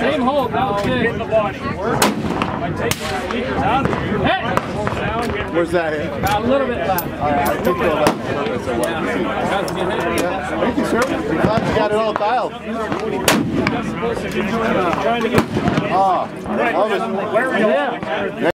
Same hold, that was good. Get the body. Work. By taking the speakers out of you. Hey! Where's that hit? About A little bit left. All right, I think they'll have purpose or what. That's a good. Thank you, sir. I'm glad you got it all dialed. Uh, trying to get Ah, I where where you? Yeah.